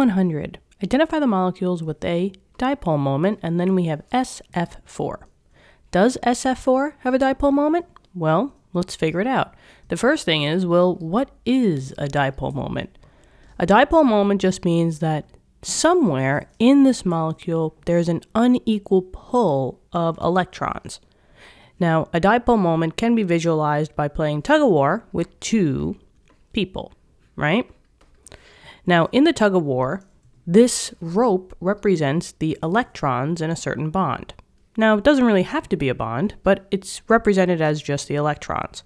100. Identify the molecules with a dipole moment, and then we have SF4. Does SF4 have a dipole moment? Well, let's figure it out. The first thing is, well, what is a dipole moment? A dipole moment just means that somewhere in this molecule there's an unequal pull of electrons. Now, a dipole moment can be visualized by playing tug of war with two people, right? Now, in the tug of war, this rope represents the electrons in a certain bond. Now, it doesn't really have to be a bond, but it's represented as just the electrons.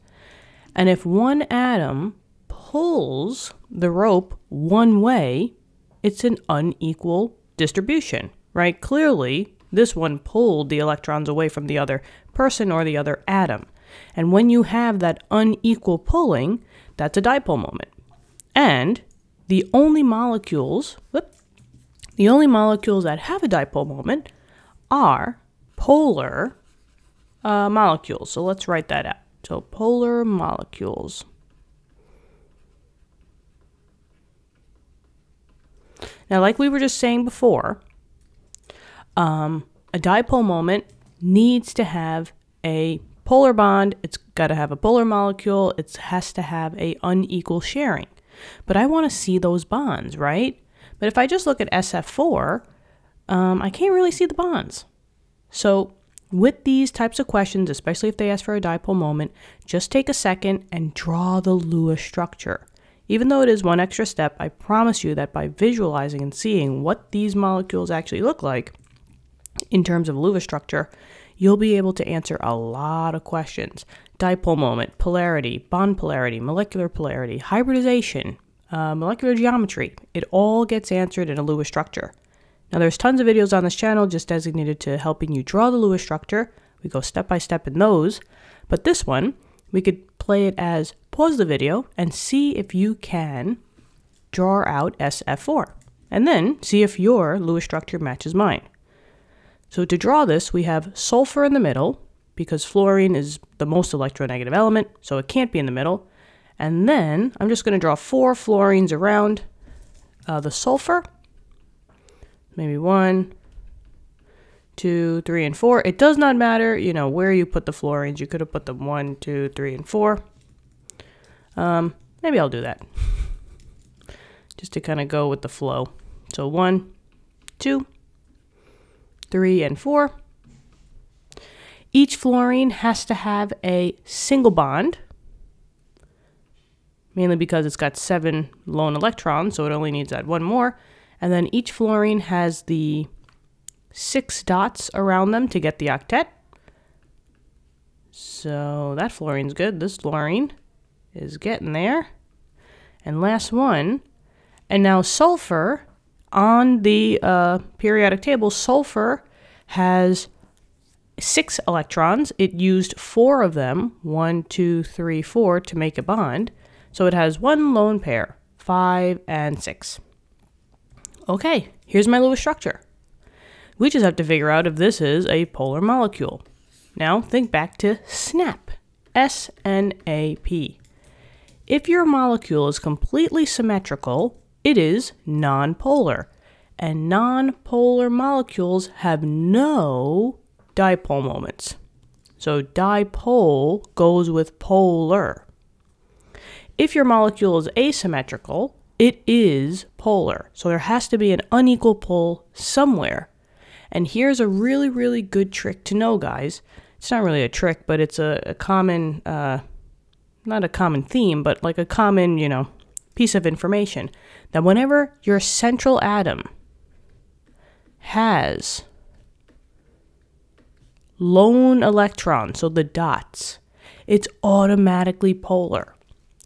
And if one atom pulls the rope one way, it's an unequal distribution, right? Clearly, this one pulled the electrons away from the other person or the other atom. And when you have that unequal pulling, that's a dipole moment. And the only molecules, whoop, the only molecules that have a dipole moment are polar uh, molecules. So let's write that out. So polar molecules. Now, like we were just saying before, um, a dipole moment needs to have a polar bond. It's got to have a polar molecule. It has to have a unequal sharing. But I want to see those bonds, right? But if I just look at SF4, um, I can't really see the bonds. So with these types of questions, especially if they ask for a dipole moment, just take a second and draw the Lewis structure. Even though it is one extra step, I promise you that by visualizing and seeing what these molecules actually look like in terms of Lewis structure, you'll be able to answer a lot of questions. Dipole moment, polarity, bond polarity, molecular polarity, hybridization, uh, molecular geometry. It all gets answered in a Lewis structure. Now there's tons of videos on this channel just designated to helping you draw the Lewis structure. We go step by step in those. But this one, we could play it as pause the video and see if you can draw out SF4. And then see if your Lewis structure matches mine. So to draw this, we have sulfur in the middle, because fluorine is the most electronegative element, so it can't be in the middle. And then I'm just going to draw four fluorines around uh, the sulfur maybe one, two, three, and four. It does not matter, you know, where you put the fluorines. You could have put them one, two, three, and four. Um, maybe I'll do that. Just to kind of go with the flow. So one, two, three, and four. Each fluorine has to have a single bond, mainly because it's got seven lone electrons, so it only needs that one more. And then each fluorine has the six dots around them to get the octet. So that fluorine's good. This fluorine is getting there. And last one. And now sulfur on the uh, periodic table, sulfur has six electrons. It used four of them, one, two, three, four, to make a bond. So it has one lone pair, five and six. Okay, here's my Lewis structure. We just have to figure out if this is a polar molecule. Now think back to SNAP, S-N-A-P. If your molecule is completely symmetrical, it is nonpolar. And nonpolar molecules have no dipole moments. So dipole goes with polar. If your molecule is asymmetrical, it is polar. So there has to be an unequal pole somewhere. And here's a really, really good trick to know, guys. It's not really a trick, but it's a, a common, uh, not a common theme, but like a common, you know, piece of information. That whenever your central atom has lone electrons, so the dots, it's automatically polar.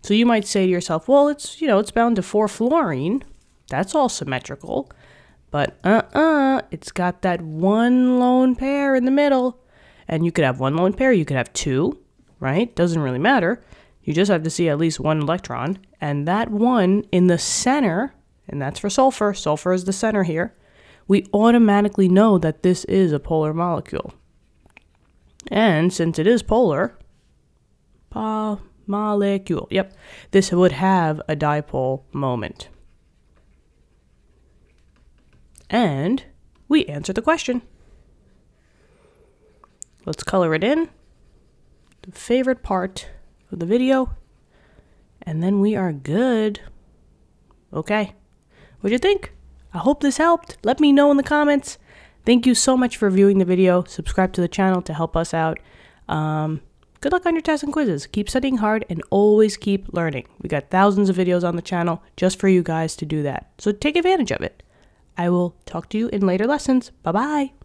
So you might say to yourself, well, it's, you know, it's bound to 4 fluorine. That's all symmetrical. But uh-uh, it's got that one lone pair in the middle. And you could have one lone pair, you could have two, right? Doesn't really matter. You just have to see at least one electron. And that one in the center, and that's for sulfur, sulfur is the center here, we automatically know that this is a polar molecule. And since it is polar, pa molecule. Yep, this would have a dipole moment. and we answer the question. Let's color it in. The favorite part the video. And then we are good. Okay. What'd you think? I hope this helped. Let me know in the comments. Thank you so much for viewing the video. Subscribe to the channel to help us out. Um, good luck on your tests and quizzes. Keep studying hard and always keep learning. We got thousands of videos on the channel just for you guys to do that. So take advantage of it. I will talk to you in later lessons. Bye bye.